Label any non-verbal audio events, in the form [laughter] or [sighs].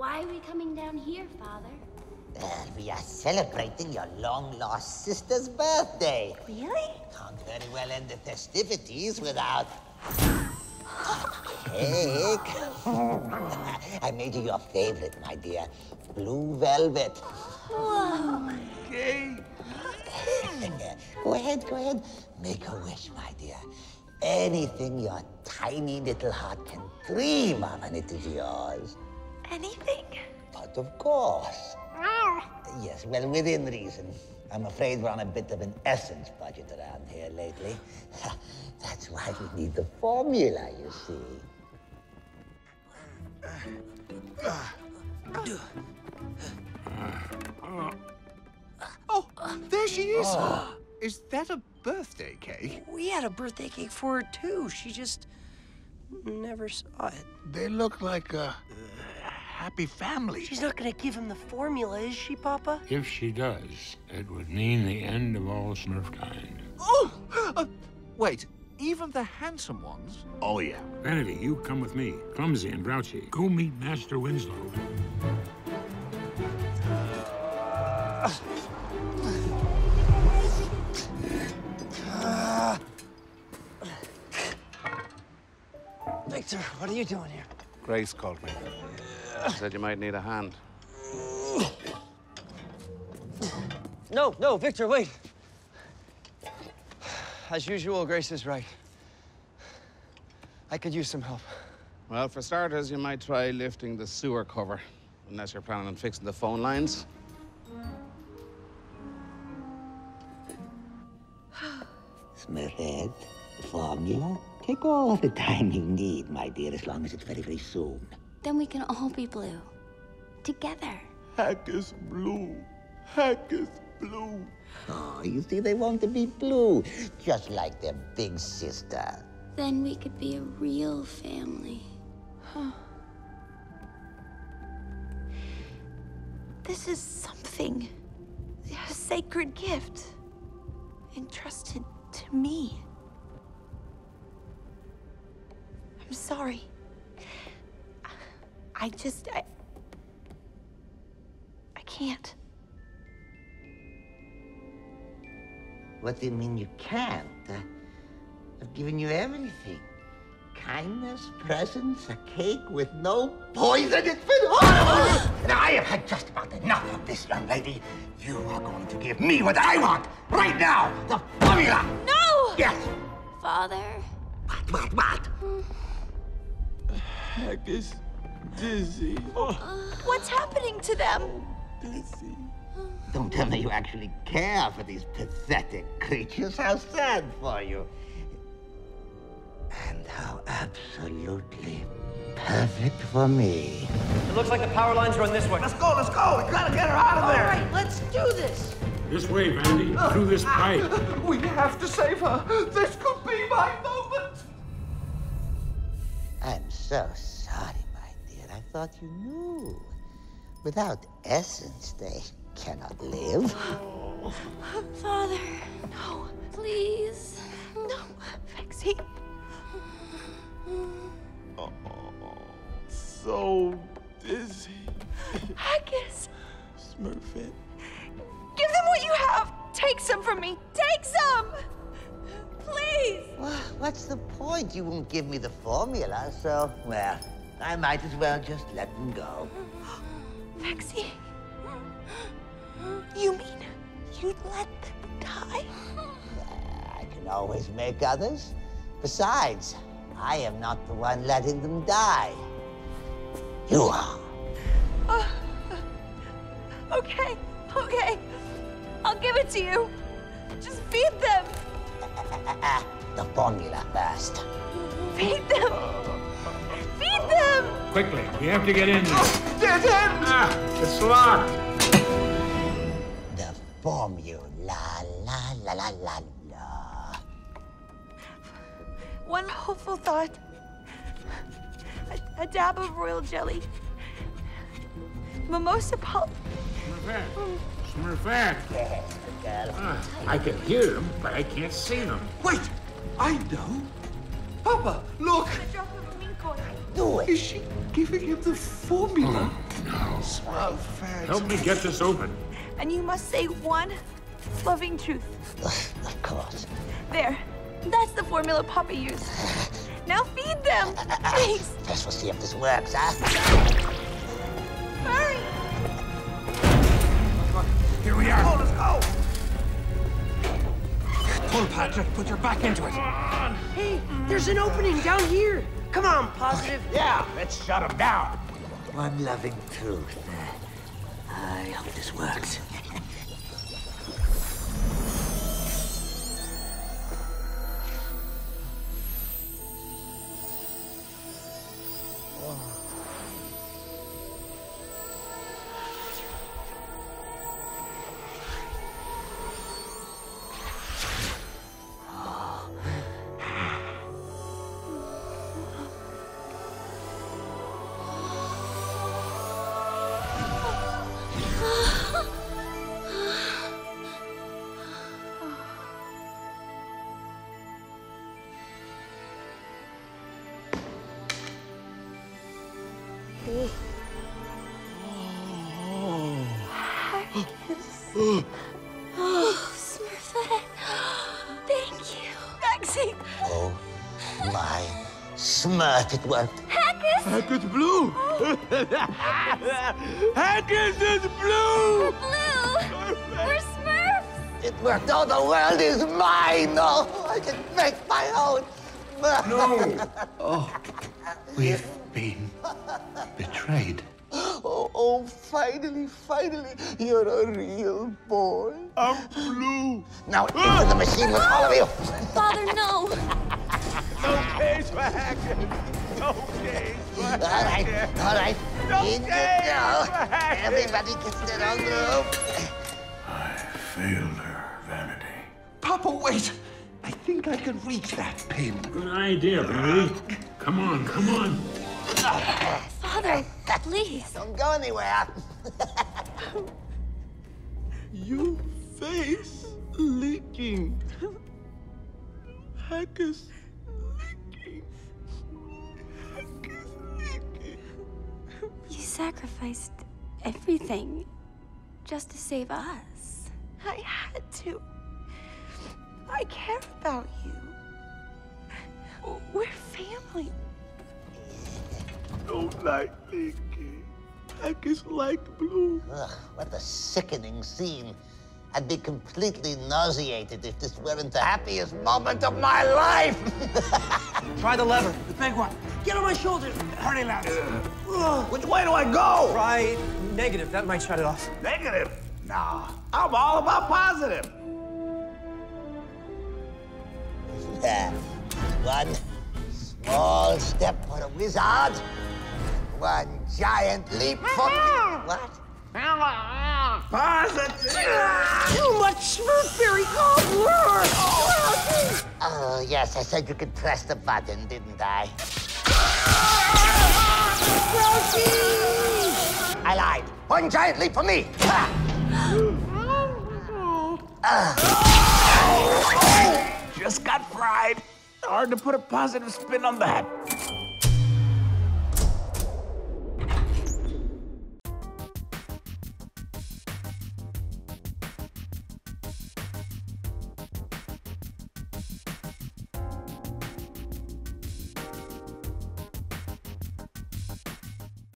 Why are we coming down here, Father? Well, we are celebrating your long-lost sister's birthday. Really? Can't very well end the festivities without... cake. [laughs] I made you your favorite, my dear. Blue velvet. Whoa. Cake. go ahead, go ahead. Make a wish, my dear. Anything your tiny little heart can dream of, and it is yours. Anything? But of course. Yes, well, within reason. I'm afraid we're on a bit of an essence budget around here lately. That's why we need the formula, you see. Oh, there she is. Is that a birthday cake? We had a birthday cake for her too. She just never saw it. They look like a uh, happy family. She's not gonna give him the formula, is she, Papa? If she does, it would mean the end of all Smurf kind. Oh! Uh, wait, even the handsome ones? Oh, yeah. Vanity, you come with me. Clumsy and grouchy. Go meet Master Winslow. Victor, what are you doing here? Grace called me. Said you might need a hand. No, no, Victor, wait. As usual, Grace is right. I could use some help. Well, for starters, you might try lifting the sewer cover, unless you're planning on fixing the phone lines. Smurfette, the formula. Take all the time you need, my dear, as long as it's very, very soon. Then we can all be blue. Together. Hackus blue. Hackus blue. Oh, you see, they want to be blue, just like their big sister. Then we could be a real family. This is something. A sacred gift. Entrusted to me. I'm sorry. I just. I. I can't. What do you mean you can't? Uh, I've given you everything. Kindness, presents, a cake with no poison. It's been horrible! and I have had just about enough of this, young lady. You are going to give me what I want right now. The formula. No! Yes. Father. What, what, what? Hackus dizzy. [sighs] What's happening to them? Dizzy. Don't tell me you actually care for these pathetic creatures. How sad for you. And how absolutely perfect for me. It looks like the power lines run this way. Let's go, let's go. We gotta get her out of All there. All right, let's do this. This way, Vanity. Through this ah, pipe. We have to save her. This could be my moment. I'm so sorry, my dear. I thought you knew. Without essence, they cannot live. [gasps] Father. No, Please. no, Vexy. Oh, so dizzy. Haggis, Smurfette. give them what you have. Take some from me. Take some. Please. Well, what's the point? You won't give me the formula, so, well, I might as well just let them go. Vexy. You mean you'd let them die? I can always make others. Besides, I am not the one letting them die. You are. Oh, okay, okay. I'll give it to you. Just feed them. [laughs] the formula first. Feed them. Feed them. Quickly, we have to get in there. Dead end. Ah, it's locked. The formula. La la la la la la. One hopeful thought. A, a dab of royal jelly. Mimosa pulp. Smurfette. Smurfette. Ah, I can hear them, but I can't see them. Wait, I know. Papa, look. A drop of a mink oil. do it. Is she giving him the formula? No. Oh, fact. Help me get this open. And you must say one loving truth. Of course. There. That's the formula Papa used. Now feed them. Please. First, we'll see if this works, huh? Hurry. Here we are. let's go. Pull, Patrick. Put your back into it. Hey, there's an opening down here. Come on, positive. Yeah, let's shut him down. One loving truth. I hope this works. Oh, Smurfette. Thank you. Maxie. Oh, my smart it worked. Hackus blue. [laughs] Hackus is blue. We're Blue. We're Smurfs. It worked. Oh, the world is mine. Oh, I can make my own. [laughs] Oh, we've been betrayed. Oh, oh, finally, finally, you're a real boy. I'm blue. Now, into the machine with all of you. Father, no. No case for Hackus. No case for All right, Hackus. all right. No In you case go. for Hackus. Everybody gets their own room. I failed her, Vanity. Papa, wait. I think I can reach that pin. Good idea, Billy. Come on, come on. Father, please. Don't go anywhere. You face leaking. Hackus leaking. Hackus leaking. You sacrificed everything just to save us. I had to. I care about you. We're family. Don't like leaking. Hackus like blue. Ugh, what a sickening scene. I'd be completely nauseated if this weren't the happiest moment of my life. [laughs] Try the lever, the big one. Get on my shoulders. Hurry, lads. Which way do I go? Try negative. That might shut it off. Negative. Nah, I'm all about positive. One small step for a wizard. One giant leap for what? Positive. Too much Smurfberry gobbler! Oh yes, I said you could press the button, didn't I? I lied. One giant leap for me. Ha! [laughs] Ah. Just got fried. Hard to put a positive spin on that.